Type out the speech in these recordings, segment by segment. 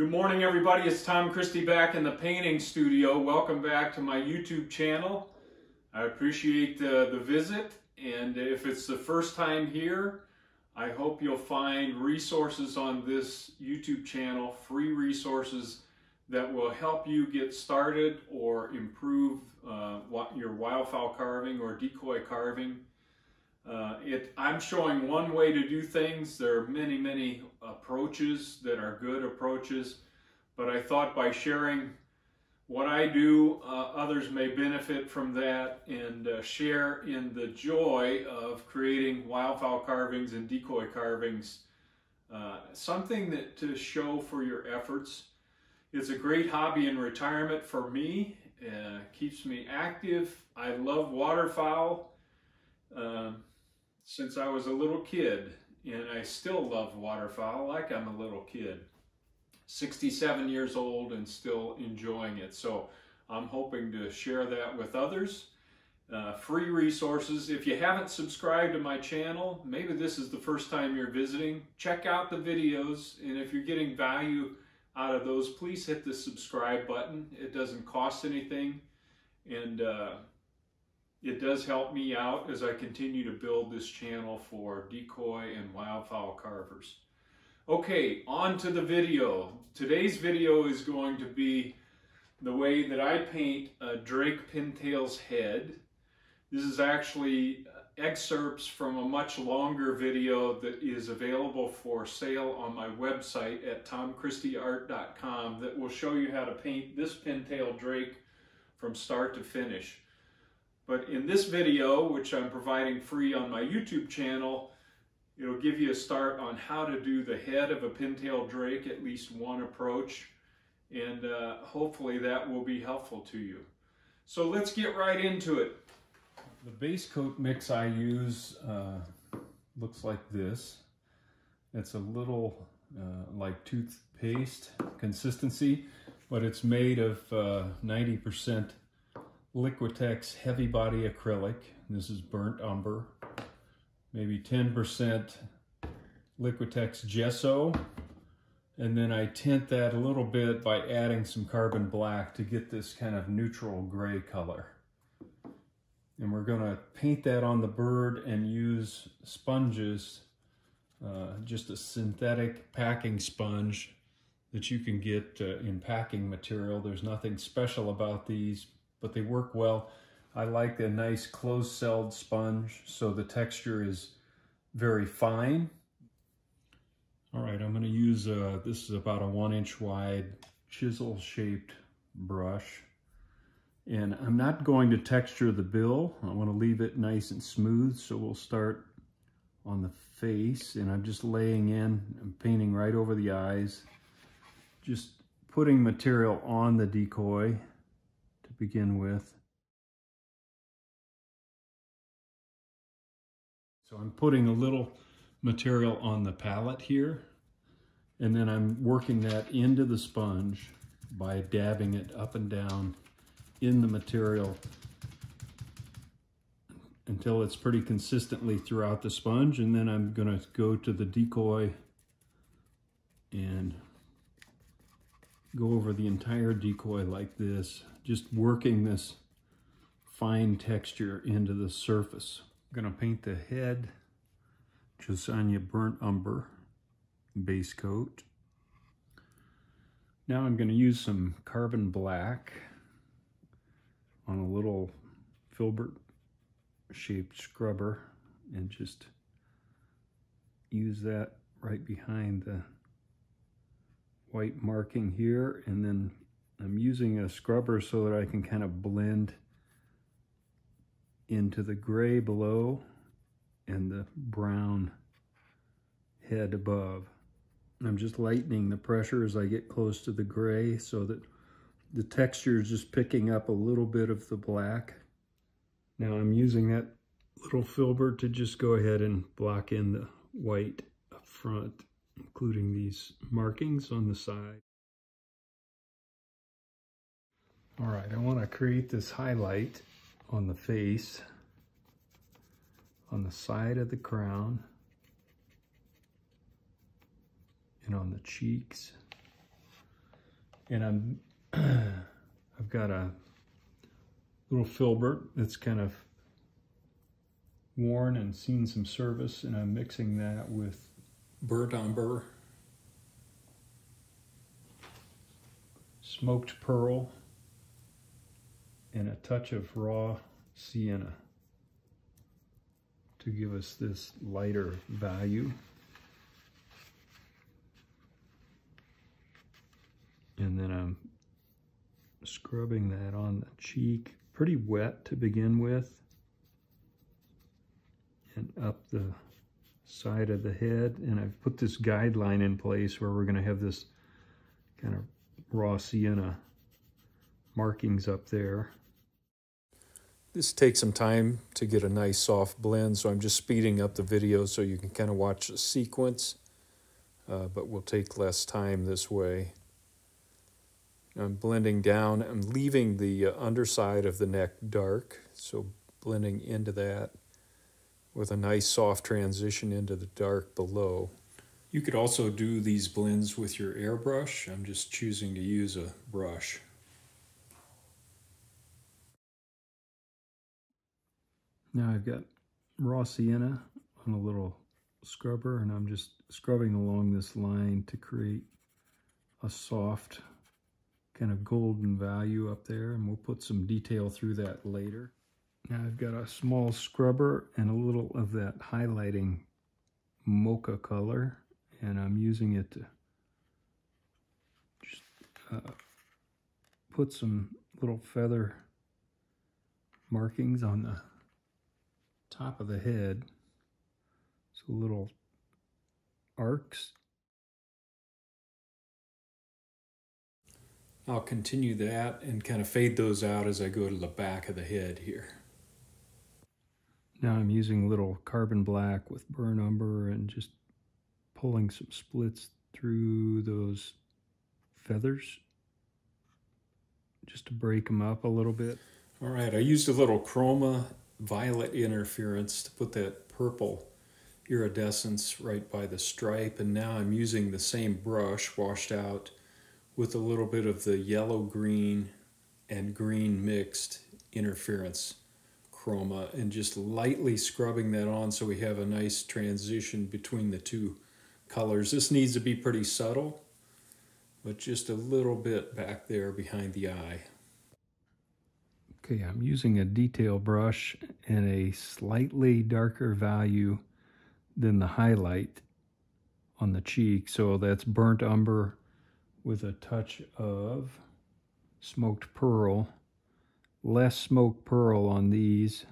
Good morning, everybody. It's Tom Christie back in the painting studio. Welcome back to my YouTube channel. I appreciate uh, the visit, and if it's the first time here, I hope you'll find resources on this YouTube channel, free resources that will help you get started or improve uh, your wildfowl carving or decoy carving. Uh, it, I'm showing one way to do things. There are many, many approaches that are good approaches, but I thought by sharing what I do, uh, others may benefit from that and uh, share in the joy of creating wildfowl carvings and decoy carvings. Uh, something that to show for your efforts. It's a great hobby in retirement for me. Uh, keeps me active. I love waterfowl. Um, since I was a little kid, and I still love waterfowl like I'm a little kid. 67 years old and still enjoying it. So I'm hoping to share that with others. Uh, free resources. If you haven't subscribed to my channel, maybe this is the first time you're visiting, check out the videos. And if you're getting value out of those, please hit the subscribe button. It doesn't cost anything. And uh, it does help me out as I continue to build this channel for decoy and wildfowl carvers. Okay, on to the video. Today's video is going to be the way that I paint a Drake pintail's head. This is actually excerpts from a much longer video that is available for sale on my website at tomchristieart.com that will show you how to paint this pintail drake from start to finish. But in this video, which I'm providing free on my YouTube channel, it'll give you a start on how to do the head of a pintail drake, at least one approach, and uh, hopefully that will be helpful to you. So let's get right into it. The base coat mix I use uh, looks like this. It's a little uh, like toothpaste consistency, but it's made of 90% uh, Liquitex heavy body acrylic. This is burnt umber. Maybe 10% Liquitex gesso. And then I tint that a little bit by adding some carbon black to get this kind of neutral gray color. And we're gonna paint that on the bird and use sponges, uh, just a synthetic packing sponge that you can get uh, in packing material. There's nothing special about these, but they work well. I like a nice closed-celled sponge, so the texture is very fine. All right, I'm gonna use, uh, this is about a one inch wide chisel-shaped brush. And I'm not going to texture the bill. I wanna leave it nice and smooth, so we'll start on the face, and I'm just laying in, I'm painting right over the eyes, just putting material on the decoy begin with. So I'm putting a little material on the palette here, and then I'm working that into the sponge by dabbing it up and down in the material until it's pretty consistently throughout the sponge. And then I'm gonna go to the decoy and go over the entire decoy like this just working this fine texture into the surface. I'm gonna paint the head Jo Sonja Burnt Umber base coat. Now I'm gonna use some carbon black on a little filbert shaped scrubber and just use that right behind the white marking here and then I'm using a scrubber so that I can kind of blend into the gray below and the brown head above. I'm just lightening the pressure as I get close to the gray so that the texture is just picking up a little bit of the black. Now I'm using that little filbert to just go ahead and block in the white up front, including these markings on the side. All right, I want to create this highlight on the face, on the side of the crown, and on the cheeks. And I'm, I've got a little filbert that's kind of worn and seen some service and I'm mixing that with burnt umber, smoked pearl, and a touch of raw sienna to give us this lighter value. And then I'm scrubbing that on the cheek, pretty wet to begin with, and up the side of the head. And I've put this guideline in place where we're gonna have this kind of raw sienna markings up there. This takes some time to get a nice soft blend, so I'm just speeding up the video so you can kind of watch the sequence, uh, but will take less time this way. I'm blending down, I'm leaving the uh, underside of the neck dark, so blending into that with a nice soft transition into the dark below. You could also do these blends with your airbrush. I'm just choosing to use a brush. Now I've got raw sienna on a little scrubber and I'm just scrubbing along this line to create a soft kind of golden value up there and we'll put some detail through that later. Now I've got a small scrubber and a little of that highlighting mocha color and I'm using it to just uh, put some little feather markings on the top of the head. So little arcs. I'll continue that and kind of fade those out as I go to the back of the head here. Now I'm using little carbon black with burnt umber and just pulling some splits through those feathers just to break them up a little bit. All right, I used a little chroma violet interference to put that purple iridescence right by the stripe and now I'm using the same brush washed out with a little bit of the yellow green and green mixed interference chroma and just lightly scrubbing that on so we have a nice transition between the two colors. This needs to be pretty subtle but just a little bit back there behind the eye. Okay, I'm using a detail brush and a slightly darker value than the highlight on the cheek. So that's burnt umber with a touch of smoked pearl. Less smoke pearl on these.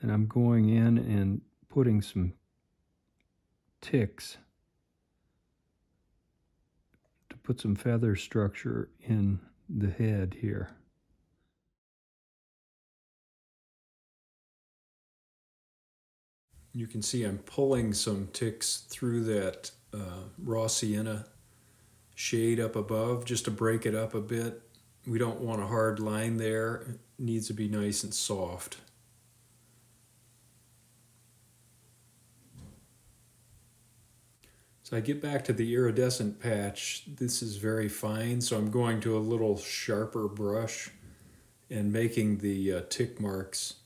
And I'm going in and putting some ticks to put some feather structure in the head here. You can see I'm pulling some ticks through that uh, raw sienna shade up above just to break it up a bit. We don't want a hard line there. It needs to be nice and soft. So I get back to the iridescent patch. This is very fine, so I'm going to a little sharper brush and making the uh, tick marks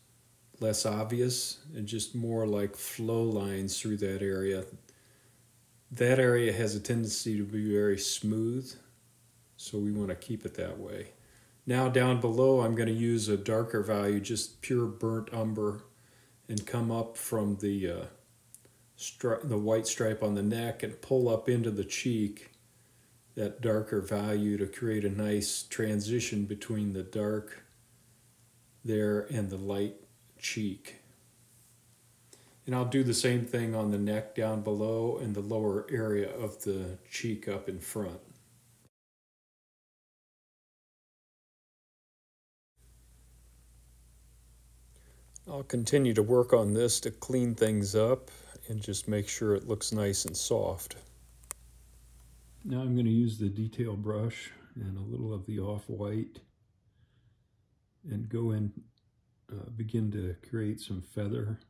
less obvious and just more like flow lines through that area. That area has a tendency to be very smooth, so we want to keep it that way. Now down below, I'm going to use a darker value, just pure burnt umber, and come up from the uh, the white stripe on the neck and pull up into the cheek that darker value to create a nice transition between the dark there and the light cheek. And I'll do the same thing on the neck down below and the lower area of the cheek up in front. I'll continue to work on this to clean things up and just make sure it looks nice and soft. Now I'm going to use the detail brush and a little of the off-white and go in uh, begin to create some feather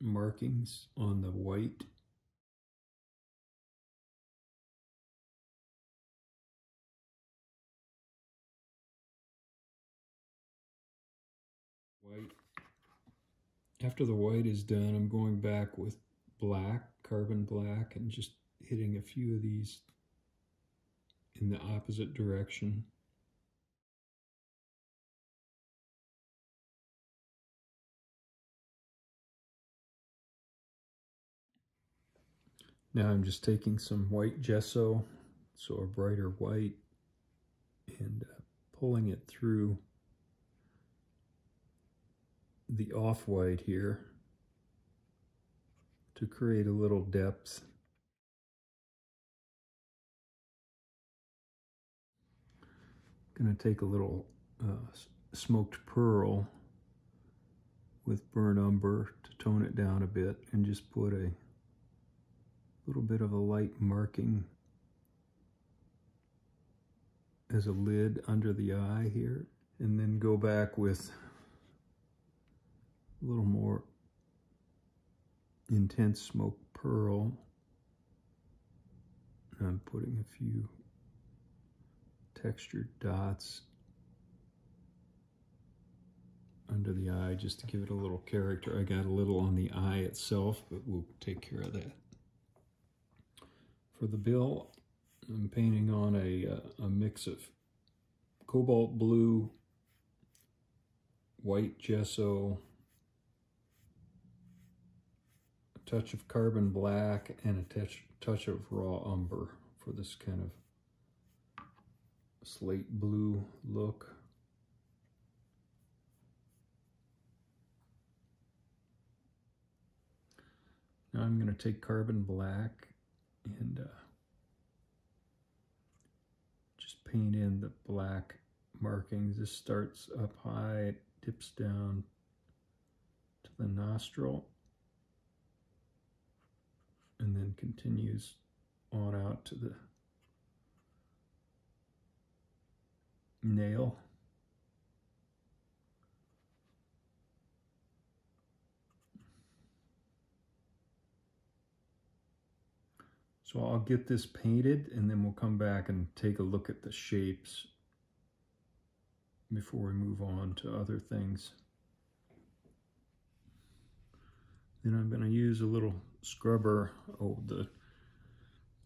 markings on the white White. After the white is done, I'm going back with black, carbon black, and just hitting a few of these in the opposite direction. Now I'm just taking some white gesso, so a brighter white, and uh, pulling it through the off-white here to create a little depth. Going to take a little uh, smoked pearl with burnt umber to tone it down a bit and just put a little bit of a light marking as a lid under the eye here and then go back with a little more intense smoke pearl I'm putting a few textured dots under the eye just to give it a little character. I got a little on the eye itself, but we'll take care of that. For the bill, I'm painting on a, uh, a mix of cobalt blue, white gesso, a touch of carbon black, and a touch, touch of raw umber for this kind of slate blue look. Now I'm going to take carbon black and uh, just paint in the black markings. This starts up high, dips down to the nostril, and then continues on out to the nail. So I'll get this painted and then we'll come back and take a look at the shapes before we move on to other things. Then I'm going to use a little scrubber oh, the,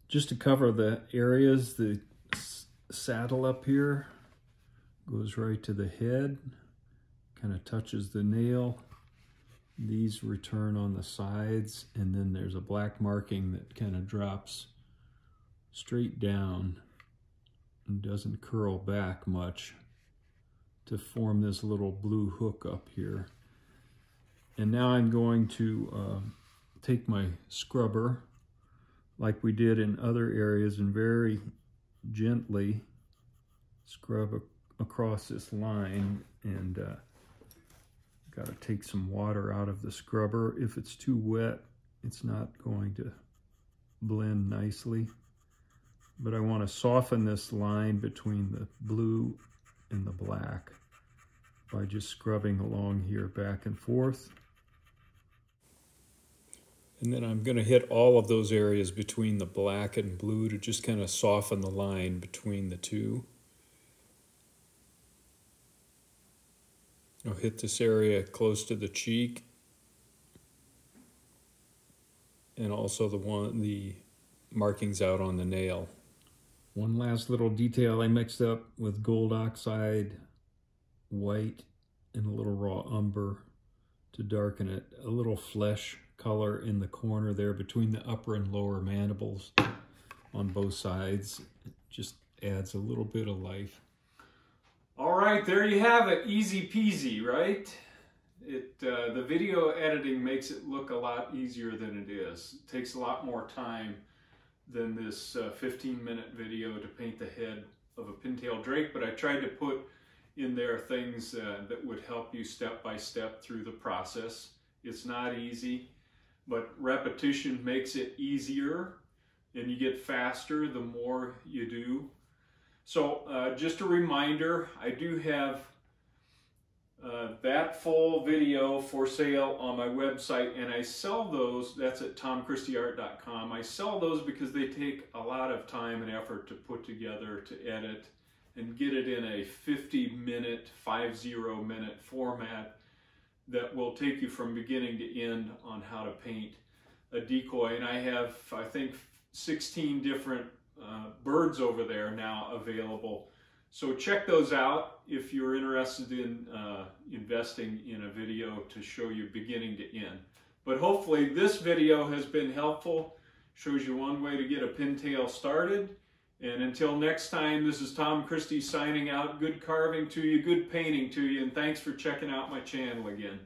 just to cover the areas. The saddle up here goes right to the head, kind of touches the nail. These return on the sides, and then there's a black marking that kind of drops straight down and doesn't curl back much to form this little blue hook up here. And now I'm going to uh, take my scrubber like we did in other areas and very gently scrub across this line and uh, Got to take some water out of the scrubber. If it's too wet, it's not going to blend nicely. But I want to soften this line between the blue and the black by just scrubbing along here back and forth. And then I'm going to hit all of those areas between the black and blue to just kind of soften the line between the two. I'll hit this area close to the cheek and also the one the markings out on the nail. One last little detail I mixed up with gold oxide, white, and a little raw umber to darken it. A little flesh color in the corner there between the upper and lower mandibles on both sides. It just adds a little bit of life. All right, there you have it. Easy peasy, right? It uh, The video editing makes it look a lot easier than it is. It takes a lot more time than this uh, 15 minute video to paint the head of a pintail drake, but I tried to put in there things uh, that would help you step by step through the process. It's not easy, but repetition makes it easier and you get faster the more you do. So uh, just a reminder, I do have uh, that full video for sale on my website and I sell those, that's at tomchristieart.com. I sell those because they take a lot of time and effort to put together, to edit, and get it in a 50 minute, 50 minute format that will take you from beginning to end on how to paint a decoy. And I have, I think, 16 different uh, birds over there now available. So check those out if you're interested in uh, investing in a video to show you beginning to end. But hopefully this video has been helpful, shows you one way to get a pintail started. And until next time, this is Tom Christie signing out. Good carving to you, good painting to you, and thanks for checking out my channel again.